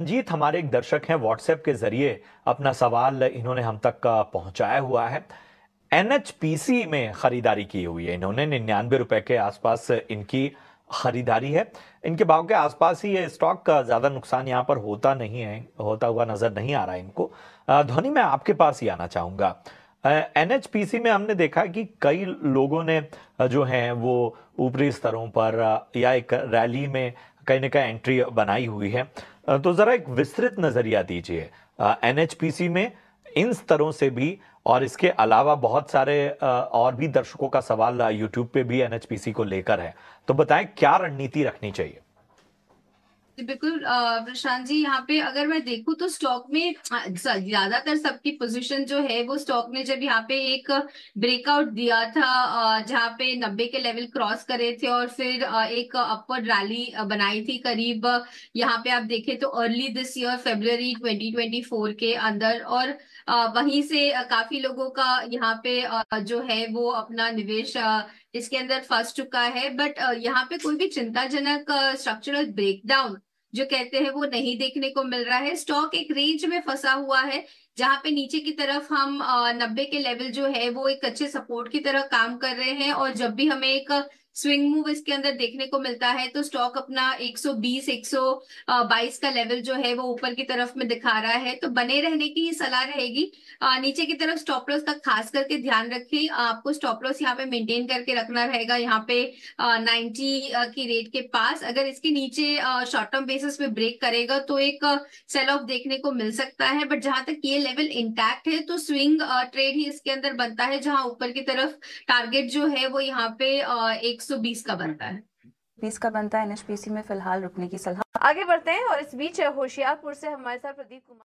जीत हमारे एक दर्शक हैं व्हाट्सएप के ज़रिए। अपना सवाल इन्होंने हम तक पहुँचाया हुआ है। एनएचपीसी में खरीदारी की हुई है इन्होंने। निन्यानवे रुपए के आसपास इनकी खरीदारी है। इनके भाव के आसपास ही ये स्टॉक का ज़्यादा नुकसान यहाँ पर होता नहीं है, होता हुआ नज़र नहीं आ रहा है इनको। ध्वनि मैं आपके पास ही आना चाहूँगा। एनएचपीसी में हमने देखा कि कई लोगों ने जो है वो ऊपरी स्तरों पर या एक रैली में कहीं ना कहीं एंट्री बनाई हुई है। तो जरा एक विस्तृत नज़रिया दीजिए। एनएचपीसी में इन स्तरों से भी और इसके अलावा बहुत सारे और भी दर्शकों का सवाल यूट्यूब पे भी एनएचपीसी को लेकर है। तो बताएँ क्या रणनीति रखनी चाहिए? बिल्कुल प्रशांत जी, यहाँ पे अगर मैं देखूँ तो स्टॉक में ज़्यादातर सबकी पोजीशन जो है वो स्टॉक ने जब यहाँ पे एक ब्रेकआउट दिया था जहाँ पे नब्बे के लेवल क्रॉस करे थे और फिर एक अपवर्ड रैली बनाई थी करीब, यहाँ पे आप देखें तो अर्ली दिस ईयर फेब्रवरी 2024 के अंदर और वहीं से काफ़ी लोगों का यहाँ पे जो है वो अपना निवेश इसके अंदर फंस चुका है बट यहाँ पे कोई भी चिंताजनक स्ट्रक्चरल ब्रेकडाउन जो कहते हैं वो नहीं देखने को मिल रहा है। स्टॉक एक रेंज में फंसा हुआ है जहाँ पे नीचे की तरफ़ हम नब्बे के लेवल जो है, वो एक अच्छे सपोर्ट की तरह काम कर रहे हैं और जब भी हमें एक स्विंग मूव इसके अंदर देखने को मिलता है तो स्टॉक अपना 120 122 का लेवल जो है, वो ऊपर की तरफ़ में दिखा रहा है। तो बने रहने की सलाह रहेगी। नीचे की तरफ़ स्टॉप लॉस का खास करके ध्यान रखिए आपको स्टॉप लॉस यहाँ पे मेंटेन करके रखना रहेगा, यहाँ पे नाइनटी की रेट के पास। अगर इसके नीचे शॉर्ट टर्म बेसिस पे ब्रेक करेगा तो एक सेल ऑफ़ देखने को मिल सकता है। बट जहाँ तक ये लेवल इंटैक्ट है तो स्विंग ट्रेड ही इसके अंदर बनता है, जहाँ ऊपर की तरफ़ टारगेट जो है वो यहाँ पे एक सौ बीस का बनता है। बीस का बनता है एनएचपीसी में फ़िलहाल रुकने की सलाह। आगे बढ़ते हैं और इस बीच होशियारपुर से हमारे साथ प्रदीप कुमार।